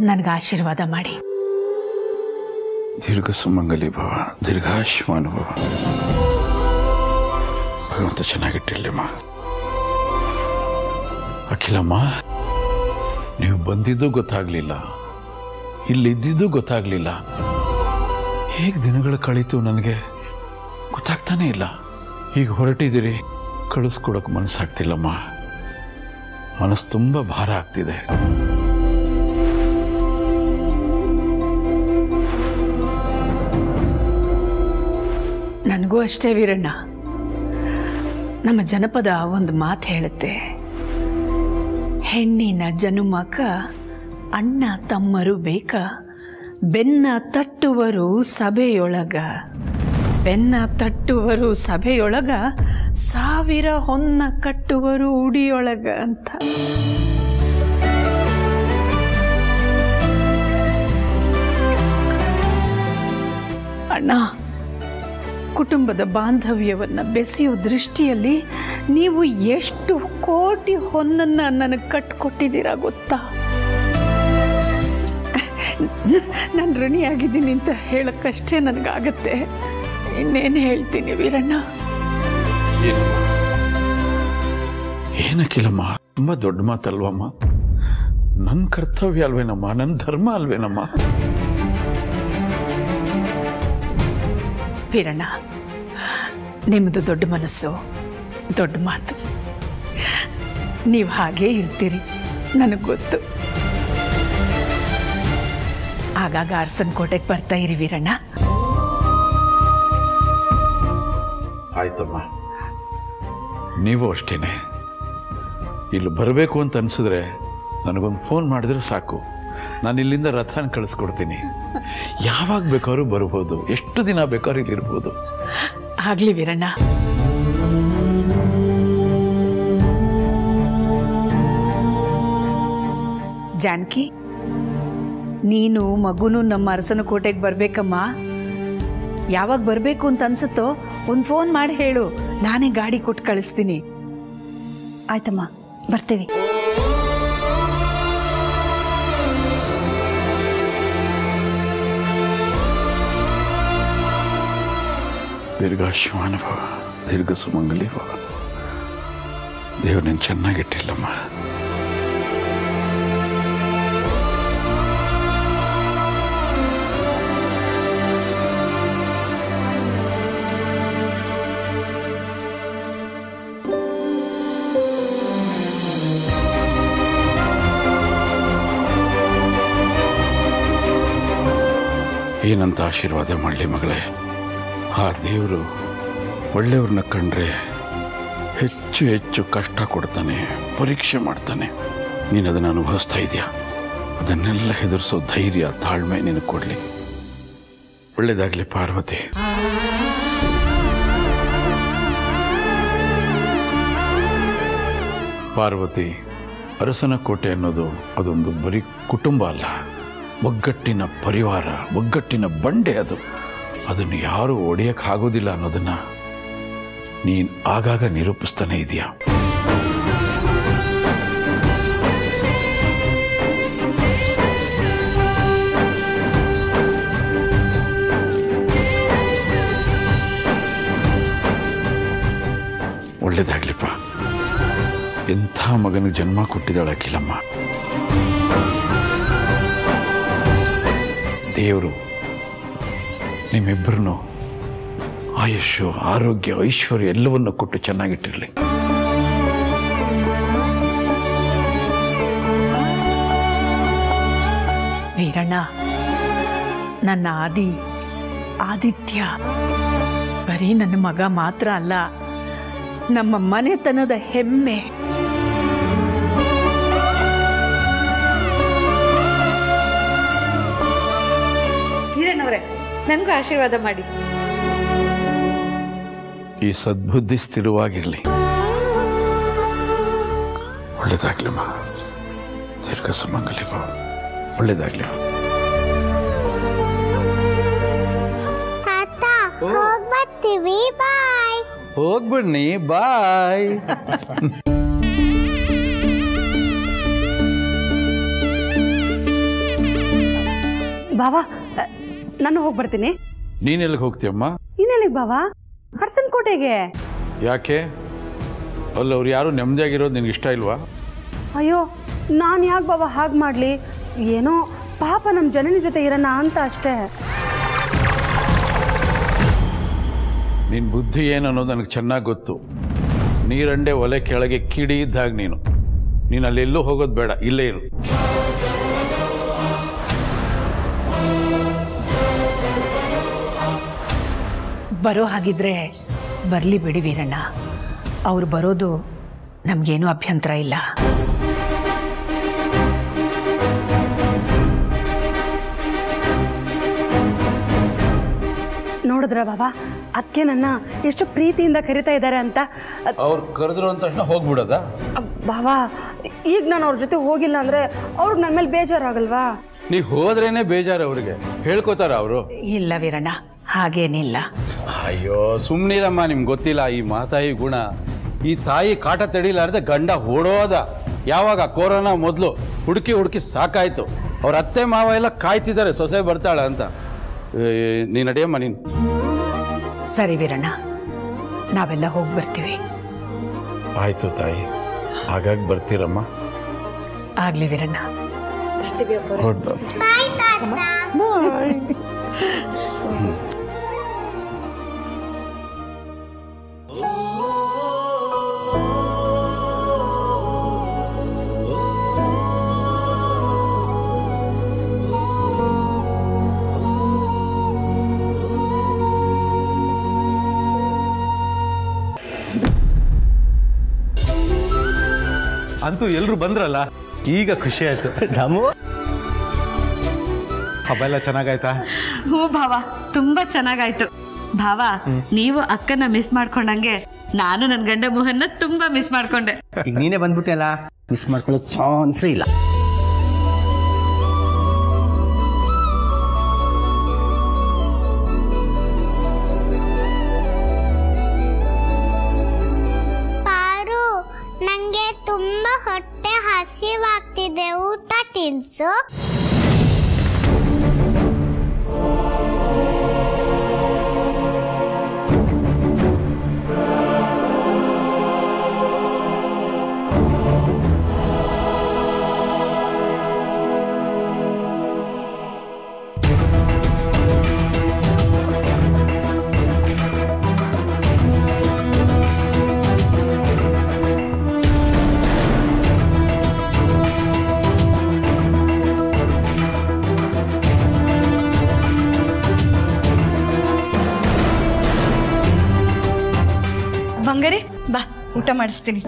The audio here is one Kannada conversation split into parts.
ನನಗೆ ಆಶೀರ್ವಾದ ಮಾಡಿ. ದೀರ್ಘ ಸುಮಂಗಲಿ ಭವ, ದೀರ್ಘಾಶ್ವಾನುಭವ. ಭಗವಂತ ಚೆನ್ನಾಗಿಟ್ಟಿರ್ಲಿಮ್ಮ ಅಖಿಲಮ್ಮ ನೀವು ಬಂದಿದ್ದು ಗೊತ್ತಾಗ್ಲಿಲ್ಲ. ಇಲ್ಲಿದ್ದಿದ್ದು ಗೊತ್ತಾಗ್ಲಿಲ್ಲ. ಹೇಗೆ ದಿನಗಳು ಕಳೀತು ನನಗೆ ಗೊತ್ತಾಗ್ತಾನೆ ಇಲ್ಲ. ಈಗ ಹೊರಟಿದ್ದೀರಿ, ಕಳಿಸ್ಕೊಡೋಕೆ ಮನಸ್ಸಾಗ್ತಿಲ್ಲಮ್ಮ ಮನಸ್ಸು ತುಂಬ ಭಾರ ಆಗ್ತಿದೆ. ನನಗೂ ಅಷ್ಟೇ ವೀರಣ್ಣ. ನಮ್ಮ ಜನಪದ ಒಂದು ಮಾತು ಹೇಳುತ್ತೆ. ಹೆಣ್ಣಿನ ಜನುಮಕ ಅಣ್ಣ ತಮ್ಮರು ಬೇಕ, ಬೆನ್ನ ತಟ್ಟುವರು ಸಭೆಯೊಳಗ. ಬೆನ್ನ ತಟ್ಟುವರು ಸಭೆಯೊಳಗ, ಸಾವಿರ ಹೊನ್ನ ಕಟ್ಟುವರು ಉಡಿಯೊಳಗ ಅಂತ. ಅಣ್ಣ ಕುಟುಂಬದ ಬಾಂಧವ್ಯವನ್ನು ಬೆಸೆಯೋ ದೃಷ್ಟಿಯಲ್ಲಿ ನೀವು ಎಷ್ಟು ಕೋಟಿ ಹೊನ್ನನ್ನು ನನಗೆ ಕಟ್ಕೊಟ್ಟಿದ್ದೀರಾ ಗೊತ್ತಾ? ನಾನು ಋಣಿಯಾಗಿದ್ದೀನಿ ಅಂತ ಹೇಳೋಕ್ಕಷ್ಟೇ ನನಗಾಗತ್ತೆ. ಇನ್ನೇನು ಹೇಳ್ತೀನಿ ವೀರಣ್ಣ? ಏನಕ್ಕಿಲ್ಲಮ್ಮ, ತುಂಬ ದೊಡ್ಡ ಮಾತಲ್ವಮ್ಮ? ನನ್ನ ಕರ್ತವ್ಯ ಅಲ್ವೇನಮ್ಮ ನನ್ನ ಧರ್ಮ ಅಲ್ವೇನಮ್ಮ? ವೀರಣ್ಣ, ನಿಮ್ಮದು ದೊಡ್ಡ ಮನಸ್ಸು, ದೊಡ್ಡ ಮಾತು. ನೀವು ಹಾಗೇ ಇರ್ತೀರಿ, ನನಗೆ ಗೊತ್ತು. ಆಗಾಗ ಅರಸನ್ ಕೋಟೆಗೆ ಬರ್ತಾ ಇರಿ ವೀರಣ್ಣ. ಆಯ್ತಮ್ಮ. ನೀವು ಅಷ್ಟೇನೆ. ಇಲ್ಲಿ ಬರಬೇಕು ಅಂತ ಅನ್ಸಿದ್ರೆ ನನಗೊಂದು ಫೋನ್ ಮಾಡಿದ್ರೆ ಸಾಕು. ನಾನು ಇಲ್ಲಿಂದ ರಥನ ಕಳಿಸ್ಕೊಡ್ತೀನಿ. ಯಾವಾಗ ಬೇಕಾದ್ರೂ ಬರ್ಬೋದು. ಎಷ್ಟು ದಿನ ಬೇಕಾದ್ರೂ ಇಲ್ಲಿ ಇರ್ಬೋದು. ಆಗ್ಲಿ ವೀರಣ್ಣ. ಜಾನಕಿ, ನೀನು ಮಗುನು ನಮ್ಮ ಅರಸನ ಕೋಟೆಗೆ ಬರ್ಬೇಕಮ್ಮ. ಯಾವಾಗ ಬರಬೇಕು ಅಂತ ಅನ್ಸುತ್ತೋ ಒಂದು ಫೋನ್ ಮಾಡಿ ಹೇಳು. ನಾನೇ ಗಾಡಿ ಕೊಟ್ಟು ಕಳಿಸ್ತೀನಿ. ಆಯ್ತಮ್ಮ, ಬರ್ತೀವಿ. ದೀರ್ಘಾಶ್ವಾನ ಭವ ದೀರ್ಘ ಸುಮಂಗಲಿ ಭವ ದೇವ್ರು ನೀನು ಚೆನ್ನಾಗಿಟ್ಟಿಲ್ಲಮ್ಮ. ಏನಂತ ಆಶೀರ್ವಾದ ಮಾಡಲಿ ಮಗಳೇ. ಆ ದೇವರು ಒಳ್ಳೆಯವ್ರನ್ನ ಕಂಡ್ರೆ ಹೆಚ್ಚು ಹೆಚ್ಚು ಕಷ್ಟ ಕೊಡ್ತಾನೆ, ಪರೀಕ್ಷೆ ಮಾಡ್ತಾನೆ. ನೀನು ಅದನ್ನು ಅನುಭವಿಸ್ತಾ ಇದೆಯಾ? ಅದನ್ನೆಲ್ಲ ಹೆದರ್ಸೋ ಧೈರ್ಯ, ತಾಳ್ಮೆ ನಿನಗೆ ಕೊಡಲಿ. ಒಳ್ಳೇದಾಗಲಿ ಪಾರ್ವತಿ. ಪಾರ್ವತಿ, ಅರಸನ ಕೋಟೆ ಅನ್ನೋದು ಅದೊಂದು ಬರೀ ಕುಟುಂಬ ಅಲ್ಲ, ಒಗ್ಗಟ್ಟಿನ ಪರಿವಾರ, ಒಗ್ಗಟ್ಟಿನ ಬಂಡೆ ಅದು. ಅದನ್ನು ಯಾರೂ ಒಡೆಯಕ್ಕಾಗೋದಿಲ್ಲ ಅನ್ನೋದನ್ನ ನೀನ್ ಆಗಾಗ ನಿರೂಪಿಸ್ತಾನೆ ಇದೆಯಾ? ಒಳ್ಳೇದಾಗ್ಲಿಪ್ಪ. ಎಂಥ ಮಗನಿಗೆ ಜನ್ಮ ಕೊಟ್ಟಿದ್ದಾಳೆ ಅಖಿಲಮ್ಮ? ದೇವರು ನಿಮ್ಮಿಬ್ಬರನ್ನು ಆಯುಷ್ಯು, ಆರೋಗ್ಯ, ಐಶ್ವರ್ಯ ಎಲ್ಲವನ್ನು ಕೊಟ್ಟು ಚೆನ್ನಾಗಿಟ್ಟಿರಲಿ. ವೀರಣ್ಣ, ನನ್ನ ಆದಿ, ಆದಿತ್ಯ. ಬರೀ ನನ್ನ ಮಗ ಮಾತ್ರ ಅಲ್ಲ, ನಮ್ಮ ಮನೆತನದ ಹೆಮ್ಮೆ. ನನಗೂ ಆಶೀರ್ವಾದ ಮಾಡಿ. ಈ ಸದ್ಬುದ್ಧಿ ಸ್ಥಿರವಾಗಿರಲಿ. ಒಳ್ಳೇದಾಗ್ಲಮ್ಮ ದೀರ್ಘ ಸುಮಂಗಲಿಗೂ ಒಳ್ಳೇದಾಗ್ಲಿ ಹೋಗ್ಬಿಡ್ನಿ ಬಾಯ್. ಬಾಬಾ ನಾನು ಹೋಗಿ ಬರ್ತೀನಿ. ನೀನೆಲ್ಲಿಗೆ ಹೋಗ್ತೀಯಮ್ಮ? ಇನ್ನೆಲ್ಲಿಗೆ ಬಾವಾ? ಹರ್ಸನ್ ಕೋಟೆಗೆ. ಯಾಕೆ? ಅಲ್ಲಿ ಅವ್ರು ಯಾರು ನೆಮ್ಮದಿಯಾಗಿರೋದು ನಿನ್ಗೆ ಇಷ್ಟ ಇಲ್ವಾ? ಅಯ್ಯೋ ನಾನು ಯಾಕೆ ಬಾಬಾ ಹಾಗೆ ಮಾಡಲಿ? ಏನೋ ಪಾಪ ನಮ್ಮ ಜನನ ಜೊತೆ ಇರೋಣ ಅಂತ ಅಷ್ಟೇ. ನಿನ್ನ ಬುದ್ಧಿ ಏನು ಅನ್ನೋದು ನನಗೆ ಚೆನ್ನಾಗಿ ಗೊತ್ತು. ನೀರಂಡೆ ಒಲೆ ಕೆಳಗೆ ಕಿಡಿ ಇದ್ದಾಗ ನೀನು. ನೀನು ಅಲ್ಲೆಲ್ಲೂ ಹೋಗೋದು ಬೇಡ ಇಲ್ಲೇ ಇರು. ಬರೋ ಹಾಗಿದ್ರೆ ಬರಲಿ ಬಿಡಿ ವೀರಣ್ಣ. ಅವ್ರು ಬರೋದು ನಮ್ಗೇನು ಅಭ್ಯಂತರ ಇಲ್ಲ. ನೋಡಿದ್ರ ಬಾಬಾ? ಅದಕ್ಕೆ ನನ್ನ ಎಷ್ಟು ಪ್ರೀತಿಯಿಂದ ಕರಿತಾ ಇದ್ದಾರೆ ಅಂತ. ಅವ್ರು ಕರೆದ್ರು ಅಂತ ತಕ್ಷಣ ಹೋಗ್ಬಿಡೋದಾ? ಬಾಬಾ ಈಗ ನಾನು ಅವ್ರ ಜೊತೆ ಹೋಗಿಲ್ಲ ಅಂದ್ರೆ ಅವ್ರಿಗೆ ನನ್ನ ಮೇಲೆ ಬೇಜಾರಾಗಲ್ವಾ? ನೀವು ಹೋದ್ರೇನೆ ಬೇಜಾರು ಅವ್ರಿಗೆ. ಹೇಳ್ಕೊತಾರ ಅವರು. ಇಲ್ಲ ವೀರಣ್ಣ. ಹಾಗೇನಿಲ್ಲ. ಅಯ್ಯೋ ಸುಮ್ಮನಿರಮ್ಮ ನಿಮ್ಗೆ ಗೊತ್ತಿಲ್ಲ ಈ ಮಾತಾಯಿ ಗುಣ. ಈ ತಾಯಿ ಕಾಟ ತಡಿಲಾರ್ದೆ ಗಂಡ ಓಡೋದ. ಯಾವಾಗ ಕೊರೋನಾ ಮೊದಲು ಹುಡುಕಿ ಹುಡುಕಿ ಸಾಕಾಯ್ತು. ಅವ್ರ ಅತ್ತೆ ಮಾವ ಎಲ್ಲ ಕಾಯ್ತಿದ್ದಾರೆ ಸೊಸೆ ಬರ್ತಾಳ ಅಂತ. ನೀನು ನೀನ್ ನಡಿಯಮ್ಮ ನೀನು. ಸರಿ ವೀರಣ್ಣ ನಾವೆಲ್ಲ ಹೋಗಿ ಬರ್ತೀವಿ. ಆಯ್ತು ತಾಯಿ ಹಾಗಾಗಿ ಬರ್ತೀರಮ್ಮ? ಆಗ್ಲಿ ವೀರಣ್ಣ. ಹೊರ್ಟು. ಅಂತೂ ಎಲ್ಲರೂ ಬಂದ್ರಲ್ಲ? ಈಗ ಖುಷಿ ಆಯ್ತು. ನಮ್ಮ ಹಬ್ಬ ಎಲ್ಲ ಚೆನ್ನಾಗಾಯ್ತಾ? ಹ್ಞೂ ಭಾವ ತುಂಬಾ ಚೆನ್ನಾಗಾಯ್ತು. ಭಾವ ನೀವು ಅಕ್ಕನ ಮಿಸ್ ಮಾಡ್ಕೊಂಡಂಗೆ ನಾನು ನನ್ನ ಗಂಡ ಮೋಹನ್ನ ತುಂಬಾ ಮಿಸ್ ಮಾಡ್ಕೊಂಡೆ. ಈಗ ನೀನೇ ಬಂದ್ಬಿಟ್ಟೆಲ್ಲ ಮಿಸ್ ಮಾಡ್ಕೊಳ್ಳೋ ಚಾನ್ಸ್ ಇಲ್ಲ. ಊಟ ತಿನ್ಸು ಊಟ ಮಾಡಿಸ್ತೀನಿ.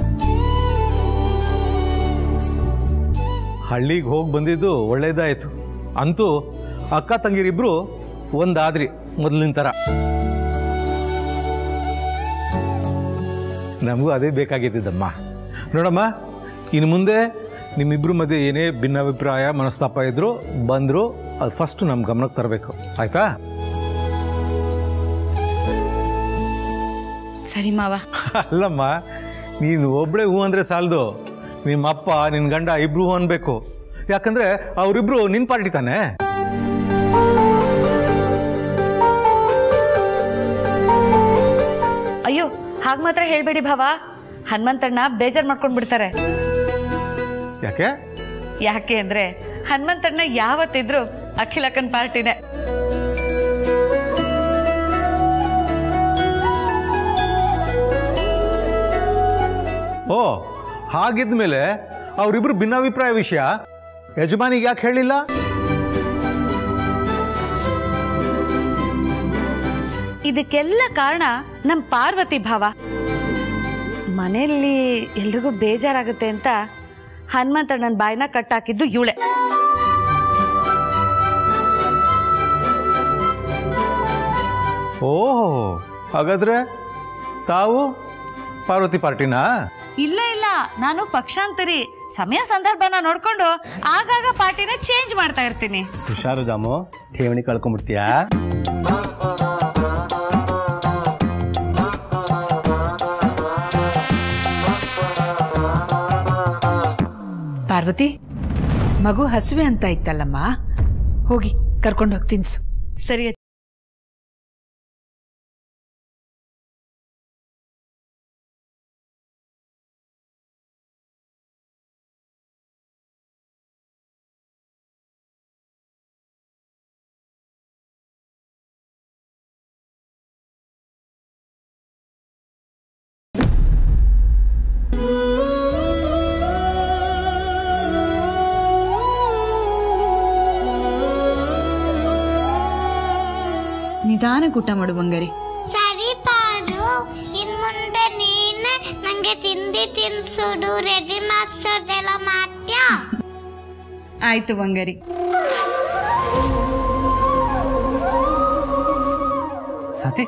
ಹಳ್ಳಿಗೆ ಹೋಗಿ ಬಂದಿದ್ದು ಒಳ್ಳೇದಾಯ್ತು. ಅಂತೂ ಅಕ್ಕ ತಂಗಿರಿಬ್ರು ಒಂದಾದ್ರಿ ಮೊದಲಿನ ಥರ. ನಮಗೂ ಅದೇ ಬೇಕಾಗಿದ್ದಮ್ಮ ನೋಡಮ್ಮ ಇನ್ನು ಮುಂದೆ ನಿಮ್ಮಿಬ್ಬರು ಮಧ್ಯೆ ಏನೇ ಭಿನ್ನಾಭಿಪ್ರಾಯ, ಮನಸ್ತಾಪ ಇದ್ರು ಬಂದರು, ಅದು ಫಸ್ಟ್ ನಮ್ಮ ಗಮನಕ್ಕೆ ತರಬೇಕು. ಆಯ್ತಾ? ಸರಿ ಮಾವ ಅಲ್ಲಮ್ಮ ನೀನು ಒಬ್ಬಳೇ ಹೂ ಅಂದರೆ ಸಾಲದು. ನಿಮ್ಮ ಅಪ್ಪ ನಿನ್ನ ಗಂಡ ಇಬ್ರು ಹೂ ಅನ್ಬೇಕು. ಯಾಕಂದ್ರೆ ಅವರಿಬ್ರು ನಿನ್ನ ಪಾರ್ಟಿ ತಾನೆ? ಅಯ್ಯೋ ಹಾಗ ಮಾತ್ರ ಹೇಳ್ಬೇಡಿ ಭಾವ. ಹನುಮಂತಣ್ಣ ಬೇಜಾರ್ ಮಾಡ್ಕೊಂಡ್ ಬಿಡ್ತಾರೆ. ಯಾಕೆ? ಯಾಕೆ ಅಂದ್ರೆ ಹನುಮಂತಣ್ಣ ಯಾವತ್ತಿದ್ರು ಅಖಿಲಕ್ಕನ್ ಪಾರ್ಟಿನೇ. ಓ ಹಾಗಿದ್ಮೇಲೆ ಅವರಿಬ್ರು ಭಿನ್ನಾಭಿಪ್ರಾಯ ವಿಷಯ. ಯಜಮಾನಿಗೆ ಯಾಕೆ ಹೇಳಿಲ್ಲ? ಇದಕ್ಕೆಲ್ಲ ಕಾರಣ ನಮ್ ಪಾರ್ವತಿ ಭಾವ. ಮನೆಯಲ್ಲಿ ಎಲ್ರಿಗೂ ಬೇಜಾರಾಗುತ್ತೆ ಅಂತ ಹನುಮಂತಣ್ಣನ ಬಾಯಿನ ಕಟ್ಟಾಕಿದ್ದು ಇವಳೆ. ಓಹೋ ಹಾಗಾದ್ರೆ ತಾವು ಪಾರ್ವತಿ ಪಾರ್ಟಿನಾ? ಇಲ್ಲ ಇಲ್ಲ ನಾನು ಪಕ್ಷಾಂತರಿ. ಸಮಯ ಸಂದರ್ಭನ ನೋಡ್ಕೊಂಡು ಆಗಾಗ ಪಾರ್ಟಿನ ಚೇಂಜ್ ಮಾಡ್ತಾ ಇರ್ತೀನಿ. ಹುಷಾರು ದಾಮು ಠೇವಣಿ ಕಳ್ಕೊಂಡ್ಬಿಡ್ತೀಯಾ ಪಾರ್ವತಿ ಮಗು ಹಸುವೆ ಅಂತ ಇತ್ತಲ್ಲಮ್ಮ? ಹೋಗಿ ಕರ್ಕೊಂಡು ಹೋಗಿ ತಿನ್ಸು. ಸರಿ ನಿಧಾನಕ್ಕೆ ಊಟ ಮಾಡು ಬಂಗಾರಿ. ಸರಿ ಪಾರು ಇನ್ ಮುಂದೆ ನೀನೆ ನಂಗೆ ತಿಂಡಿ ತಿನ್ಸುದು ರೆಡಿ ಮಾಡ್ಸೋದೆಲ್ಲ ಮಾಡ್ತೀಯ? ಆಯ್ತು ಬಂಗಾರಿ. ಸತಿ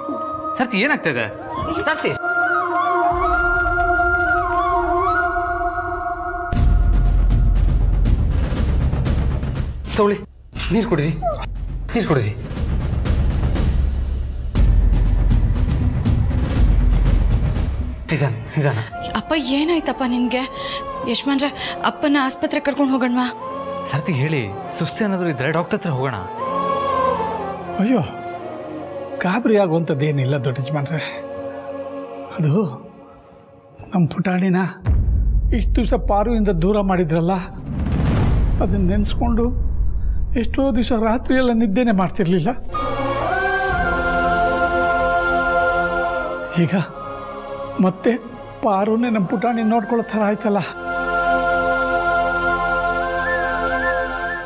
ಸತಿ ಏನಾಗ್ತದೆ? ಸರ್ತಿ ತೊಳಿ ನೀರು ಕುಡಿರಿ ನೀರು ಕುಡಿರಿ. ನಿಧಾನ ನಿಧಾನ. ಅಪ್ಪ ಏನಾಯ್ತಪ್ಪ ನಿನ್ಗೆ? ಯಶ್ಮಂದ್ರ ಅಪ್ಪನ ಆಸ್ಪತ್ರೆ ಕರ್ಕೊಂಡು ಹೋಗೋಣವಾ? ಸರ್ತಿ ಹೇಳಿ ಸುಸ್ತಿ ಏನಾದರೂ ಇದ್ರೆ ಡಾಕ್ಟರ್ ಹತ್ರ ಹೋಗೋಣ. ಅಯ್ಯೋ ಗಾಬರಿ ಆಗುವಂಥದ್ದೇನಿಲ್ಲ ದೊಡ್ಡ ಯಜಮಾನ್ರೆ. ಅದು ನಮ್ಮ ಪುಟಾಣಿನ ಇಷ್ಟು ದಿವಸ ಪಾರುವಿಂದ ದೂರ ಮಾಡಿದ್ರಲ್ಲ ಅದನ್ನು ನೆನೆಸ್ಕೊಂಡು ಎಷ್ಟೋ ದಿವಸ ರಾತ್ರಿಯೆಲ್ಲ ನಿದ್ದೆನೆ ಮಾಡ್ತಿರ್ಲಿಲ್ಲ. ಈಗ ಮತ್ತೆ ಪಾರುನೆ ನಮ್ಮ ಪುಟಾಣಿ ನೋಡ್ಕೊಳ್ಳೋ ಥರ ಆಯ್ತಲ್ಲ?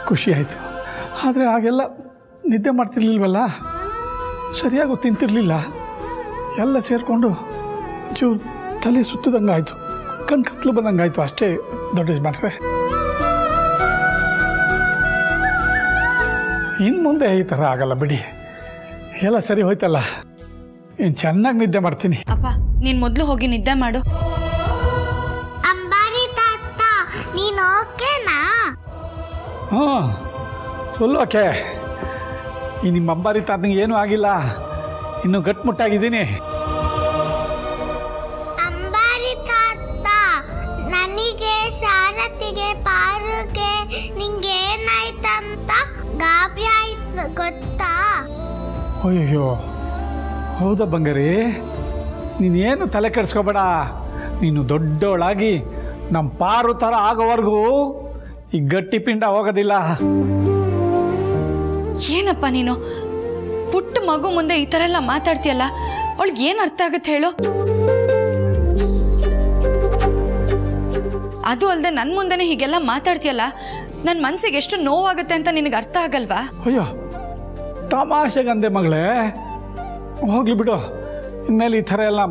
ಖುಷಿ ಆಯಿತು. ಆದರೆ ಆಗೆಲ್ಲ ನಿದ್ದೆ ಮಾಡ್ತಿರ್ಲಿಲ್ವಲ್ಲ? ಸರಿಯಾಗಿ ತಿಂತಿರಲಿಲ್ಲ. ಎಲ್ಲ ಸೇರಿಕೊಂಡು ಜೂ ತಲೆ ಸುತ್ತದಂಗೆ ಆಯಿತು. ಕಣ್ ಕತ್ಲು ಬಂದಂಗೆ ಆಯಿತು ಅಷ್ಟೇ ದೊಡ್ಡ ಯಜಮಾನ್ರೆ. ಇನ್ನು ಮುಂದೆ ಈ ಥರ ಆಗಲ್ಲ ಬಿಡಿ. ಎಲ್ಲ ಸರಿ ಹೋಯ್ತಲ್ಲ? ಇನ್ನು ಚೆನ್ನಾಗಿ ನಿದ್ದೆ ಮಾಡ್ತೀನಿ. ಅಪ್ಪ ನೀನ್ ಮೊದ್ಲು ಹೋಗಿ ನಿದ್ದೆ ಮಾಡು. ಅಂಬಾರಿ ತಾತ ನೀನ್ ಓಕೆನಾ? ಹ್ಞೂ ಓಕೆ ಈ ನಿಮ್ಮ ಅಂಬಾರಿ ತಾತನಿಗೆ ಏನೂ ಆಗಿಲ್ಲ. ಇನ್ನು ಗಟ್ಮುಟ್ಟಾಗಿದ್ದೀನಿ ಅಂಬಾರಿ ತಾತ ನನಗೆ ಸಾರಥಿಗೆ ಪಾರುಗೆ ನಿಂಗೆ ಏನಾಯ್ತಂತ ಗಾಬರಿ ಆಯ್ತು ಗೊತ್ತಾ? ಅಯ್ಯೋ ಹೌದಾ ಬಂಗಾರಿ? ನೀನೇನು ತಲೆ ಕೆಡಿಸ್ಕೋಬೇಡ. ನೀನು ದೊಡ್ಡವಳಾಗಿ ನಮ್ಮ ಪಾರು ಥರ ಆಗೋವರೆಗೂ ಈ ಗಟ್ಟಿ ಪಿಂಡ ಹೋಗೋದಿಲ್ಲ. ಏನಪ್ಪ ನೀನು? ಪುಟ್ಟ ಮಗು ಮುಂದೆ ಈ ಥರ ಎಲ್ಲ ಮಾತಾಡ್ತೀಯಲ್ಲ ಅವಳಿಗೆ ಏನು ಅರ್ಥ ಆಗುತ್ತೆ ಹೇಳು? ಅದು ಅಲ್ಲದೆ ನನ್ನ ಮುಂದೆನೇ ಹೀಗೆಲ್ಲ ಮಾತಾಡ್ತೀಯಲ್ಲ ನನ್ನ ಮನಸ್ಸಿಗೆ ಎಷ್ಟು ನೋವಾಗುತ್ತೆ ಅಂತ ನಿನಗೆ ಅರ್ಥ ಆಗಲ್ವಾ? ಅಯ್ಯೋ ತಮಾಷೆಗಂದೆ ಮಗಳೇ. ಹೋಗ್ಲಿ ಬಿಡು. ಇನ್ಮೇಲೆ ಈ ಥರ ಎಲ್ಲ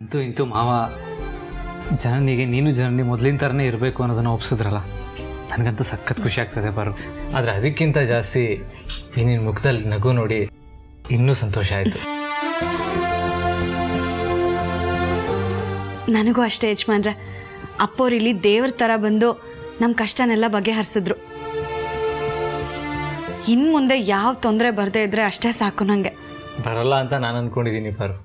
ಇಂತೂ ಇಂತೂ ಮಾವ ಜನನಿಗೆ ನೀನು ಜನನಿ ಮೊದಲಿನ ಥರನೇ ಇರಬೇಕು ಅನ್ನೋದನ್ನು ಒಪ್ಸಿದ್ರಲ್ಲ. ನನಗಂತೂ ಸಖತ್ ಖುಷಿ ಆಗ್ತದೆ ಬರು. ಆದರೆ ಅದಕ್ಕಿಂತ ಜಾಸ್ತಿ ಈ ನಿನ್ನ ಮುಖದಲ್ಲಿ ನಗು ನೋಡಿ ಇನ್ನೂ ಸಂತೋಷ ಆಯಿತು. ನನಗೂ ಅಷ್ಟೇ ಯಜಮಾನ್ರೆ. ಅಪ್ಪೋರು ಇಲ್ಲಿ ದೇವ್ರ ಥರ ಬಂದು ನಮ್ಮ ಕಷ್ಟನೆಲ್ಲ ಬಗೆಹರಿಸಿದ್ರು. ಇನ್ನು ಮುಂದೆ ಯಾವ ತೊಂದರೆ ಬರದೇ ಇದ್ರೆ ಅಷ್ಟೇ ಸಾಕು ನನಗೆ ಬರಲ್ಲ ಅಂತ ನಾನು ಅಂದ್ಕೊಂಡಿದ್ದೀನಿ ಪಾರು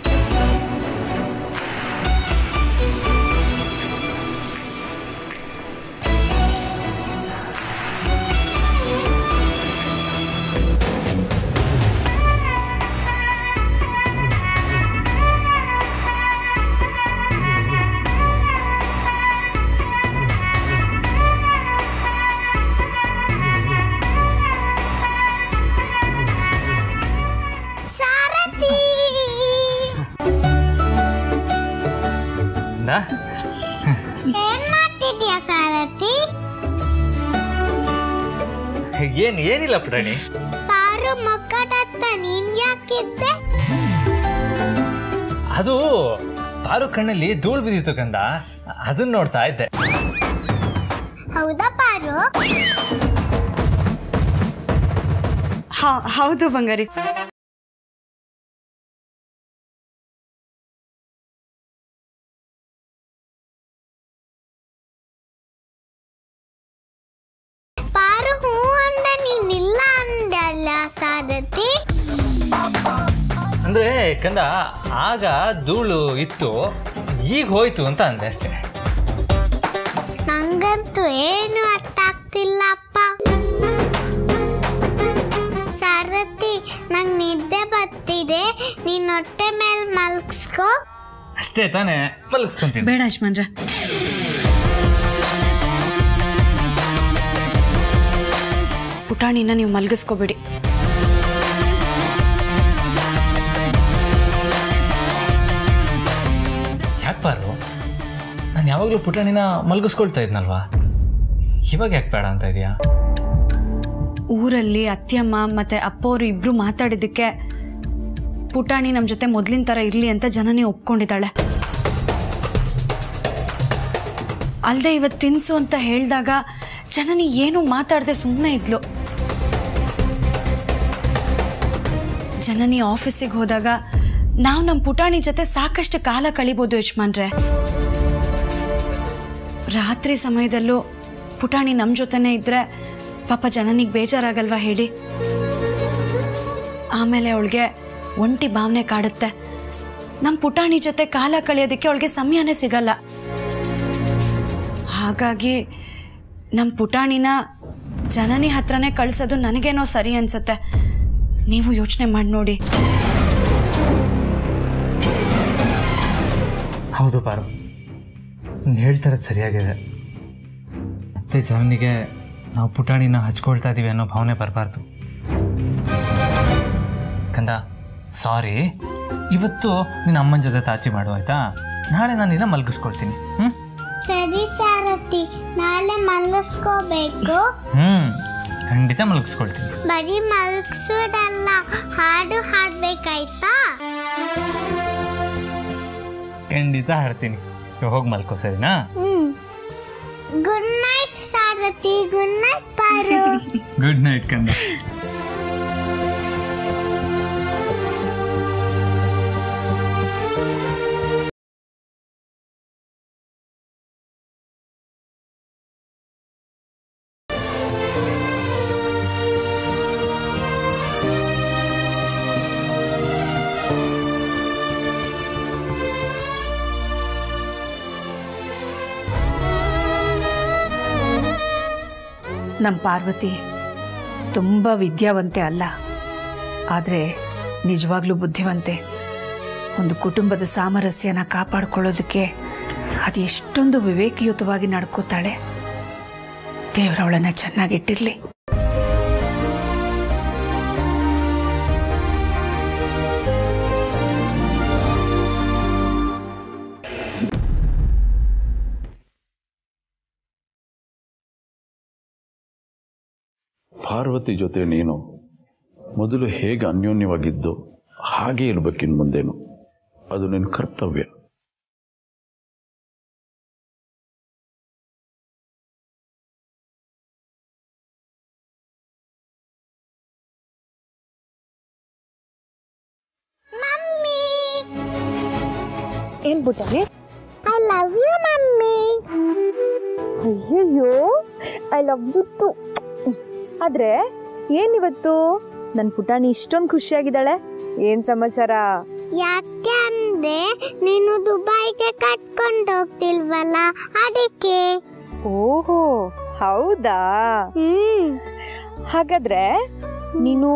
ಏನ್ ಮಾಡ್ತಿದ್ಯಾ ಸಾರಥಿ? ಏನ್ ಏನಿಲ್ಲ ಪುಟಾಣಿ ಪಾರು ಮಕ್ಕಡತ್ತ ನೀನ್ ಯಾಕಿದ್ದೆ ಅದು ಪಾರು ಕಣ್ಣಲ್ಲಿ ಧೂಳು ಬಿದ್ದಿತ್ತು ಕಂದ ಅದನ್ನ ನೋಡ್ತಾ ಇದ್ದೆ. ಹೌದಾ ಪಾರು? ಹಾ ಹೌದು ಬಂಗಾರಿ. ಕಂದ ಆಗ ಧೂಳು ಇತ್ತು ಈಗ ಹೋಯ್ತು ಅಂತ ಅಂದೆ ಅಷ್ಟೇ. ನಂಗಂತೂ ಏನು ಅರ್ಥ ಆಗ್ತಿಲ್ಲಪ್ಪ ಸಾರಥಿ ನಂಗ್ ನಿದ್ದೆ ಬರ್ತಿದೆ ನೀನ್ ಹೊಟ್ಟೆ ಮೇಲೆ ಮಲ್ಗಿಸ್ಕೋ. ಅಷ್ಟೇ ತಾನೇ ಮಲಗಿಸ್ಕೊಂತೀನಿ. ಬೇಡ ಅಶ್ಮನ್ರ ಪುಟಾಣಿನ ನೀವು ಮಲಗಿಸ್ಕೋಬೇಡಿ. ಯಾವಾಗಲೂ ಪುಟಾಣಿನ ಮಲಗಿಸ್ಕೊಳ್ತಾ ಇದ್ನಲ್ವಾ? ಇವಾಗ ಯಾಕೆ ಬೇಡ ಅಂತ ಇದೆಯಾ? ಊರಲ್ಲಿ ಅತ್ತೆಯಮ್ಮ ಮತ್ತೆ ಅಪ್ಪವರು ಇಬ್ರು ಮಾತಾಡಿದ್ದಕ್ಕೆ ಪುಟಾಣಿ ನಮ್ಮ ಜೊತೆ ಮೊದಲಿನ ಥರ ಇರಲಿ ಅಂತ ಜನನಿ ಒಪ್ಕೊಂಡಿದ್ದಾಳೆ. ಅಲ್ಲದೆ ಇವತ್ತು ತಿನ್ಸು ಅಂತ ಹೇಳಿದಾಗ ಜನನಿ ಏನೂ ಮಾತಾಡದೆ ಸುಮ್ಮನೆ ಇದ್ಲು. ಜನನಿ ಆಫೀಸಿಗೆ ಹೋದಾಗ ನಾವು ನಮ್ಮ ಪುಟಾಣಿ ಜೊತೆ ಸಾಕಷ್ಟು ಕಾಲ ಕಳಿಬೋದು ಯಜಮಾನ್ರೆ. ರಾತ್ರಿ ಸಮಯದಲ್ಲೂ ಪುಟಾಣಿ ನಮ್ಮ ಜೊತೆನೇ ಇದ್ದರೆ ಪಾಪ ಜನನಿಗೆ ಬೇಜಾರಾಗಲ್ವಾ ಹೇಳಿ? ಆಮೇಲೆ ಅವಳಿಗೆ ಒಂಟಿ ಭಾವನೆ ಕಾಡುತ್ತೆ. ನಮ್ಮ ಪುಟಾಣಿ ಜೊತೆ ಕಾಲ ಕಳೆಯೋದಕ್ಕೆ ಅವಳಿಗೆ ಸಮಯನೇ ಸಿಗಲ್ಲ. ಹಾಗಾಗಿ ನಮ್ಮ ಪುಟಾಣಿನ ಜನನಿ ಹತ್ರನೇ ಕಳಿಸೋದು ನನಗೇನೋ ಸರಿ ಅನ್ಸುತ್ತೆ. ನೀವು ಯೋಚನೆ ಮಾಡಿ ನೋಡಿ. ಹೌದು ಪಾರು ನೀನು ಹೇಳ್ತಾರೆ ಸರಿಯಾಗಿದೆ. ಮತ್ತೆ ಜನನಿಗೆ ನಾವು ಪುಟಾಣಿನ ಹಚ್ಕೊಳ್ತಾ ಇದ್ದೀವಿ ಅನ್ನೋ ಭಾವನೆ ಬರಬಾರ್ದು. ಕಂದ ಸಾರಿ ಇವತ್ತು ನಿನ್ನ ಅಮ್ಮನ ಜೊತೆ ತಾಚಿ ಮಾಡು ಆಯ್ತಾ? ನಾಳೆ ನಾನು ನಿನ್ನ ಮಲಗಿಸ್ಕೊಳ್ತೀನಿ ಹ್ಞೂ ಸರಿ ಸಾರತಿ ನಾಳೆ ಮಲಗಿಸ್ಕೋಬೇಕು. ಹ್ಞೂ ಖಂಡಿತ ಮಲಗಿಸ್ಕೊಳ್ತೀನಿ. ಬರೀ ಮಲಗಿಸೋದಲ್ಲ ಹಾಡು ಹಾಡ್ಬೇಕಾಯ್ತಾ? ಖಂಡಿತ ಹಾಡ್ತೀನಿ. ಹೋಗಿ ಮಲ್ಕೋ ಸರಿನಾ ಹ್ಮ್. Good night Sarathi good night Paru good night ಕಂದ ನಮ್ಮ ಪಾರ್ವತಿ ತುಂಬ ವಿದ್ಯಾವಂತೆ ಅಲ್ಲ. ಆದರೆ ನಿಜವಾಗ್ಲೂ ಬುದ್ಧಿವಂತೆ. ಒಂದು ಕುಟುಂಬದ ಸಾಮರಸ್ಯನ ಕಾಪಾಡ್ಕೊಳ್ಳೋದಕ್ಕೆ ಅದು ಎಷ್ಟೊಂದು ವಿವೇಕಯುತವಾಗಿ ನಡ್ಕೋತಾಳೆ. ದೇವರವಳನ್ನ ಚೆನ್ನಾಗಿಟ್ಟಿರಲಿ. ಜೊತೆ ನೀನು ಮೊದಲು ಹೇಗೆ ಅನ್ಯೋನ್ಯವಾಗಿದ್ದು ಹಾಗೆ ಇರ್ಬೇಕಿನ್ ಮುಂದೇನು. ಅದು ನಿನ್ನ ಕರ್ತವ್ಯ. ಏನ್ ಪುಟಾಣಿ? I love you mummy. ಅಯ್ಯಯ್ಯೋ ಐ ಲವ್ ಯು ಟು ಆದ್ರೆ ಏನಿವತ್ತು? ನನ್ನ ಪುಟಾಣಿ ಇಷ್ಟೊಂದು ಖುಷಿಯಾಗಿದ್ದಾಳೆ. ಏನ್ ಸಮಾಚಾರ? ಯಾಕೆ ಅಂದ್ರೆ ನೀನು ದುಬೈಗೆ ಕಟ್ಕೊಂಡು ಹೋಗ್ತಿಲ್ವಲ್ಲ? ಅದಕ್ಕೆ? ಓಹೋ ಹೌದಾ? ಹಾಗಾದ್ರೆ ನೀನು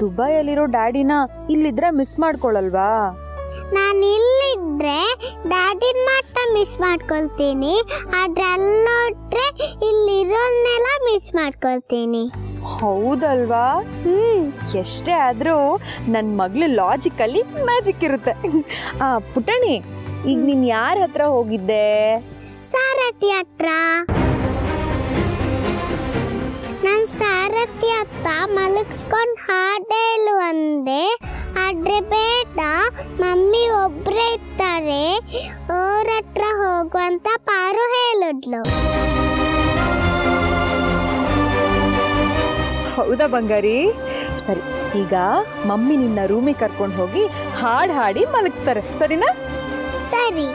ದುಬೈಯಲ್ಲಿರೋ ಡ್ಯಾಡಿನ ಇಲ್ಲಿದ್ರೆ ಮಿಸ್ ಮಾಡ್ಕೊಳಲ್ವಾ? ನಾನು ಇಲ್ಲಿದ್ರೆ ಡ್ಯಾಡಿನ ಮಿಸ್ ಮಾಡ್ಕೊಳ್ತೀನಿ. ಆದ್ರೆ ಅಲ್ಲೋಟ್ರೆ ಇಲ್ಲಿರೋನ್ನೆಲ್ಲ ಮಿಸ್ ಮಾಡ್ಕೊಳ್ತೀನಿ. ಹೌದಲ್ವಾ? ಹ್ಮ್ ಎಷ್ಟೇ ಆದ್ರೂ ನನ್ನ ಮಗಳು ಲಾಜಿಕಲ್ಲಿ ಮ್ಯಾಜಿಕ್ ಇರುತ್ತೆ. ಆ ಪುಟಾಣಿ ಈಗ ನೀನ್ ಯಾರ ಹತ್ರ ಹೋಗಿದ್ದೆ? ಸಾರಥಿ ಹತ್ರ. ನಾನು ಸಾರಥಿ ಅತ್ತ ಮಲಗಿಸ್ಕೊಂಡು ಹಾಡೇಳು ಅಂದೆ. ಆದರೆ ಬೇಡ ಮಮ್ಮಿ ಒಬ್ಬರೇ ಇರ್ತಾರೆ. ಅವ್ರ ಹತ್ರ ಹೋಗು ಅಂತ ಪಾರು ಹೇಳಿದ್ಲು. ಹೌದಾ ಬಂಗಾರಿ? ಸರಿ ಈಗ ಮಮ್ಮಿ ನಿನ್ನ ರೂಮಿಗೆ ಕರ್ಕೊಂಡು ಹೋಗಿ ಹಾಡು ಹಾಡಿ ಮಲಗಿಸ್ತಾರೆ. ಸರಿನಾ? ಸರಿ.